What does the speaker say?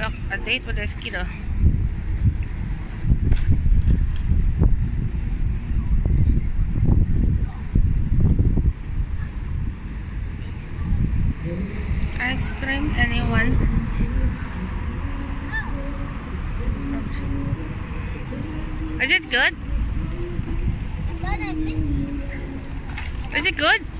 Look, a date with this kiddo. Ice cream, anyone? Is it good? I'm gonna miss you. Is it good?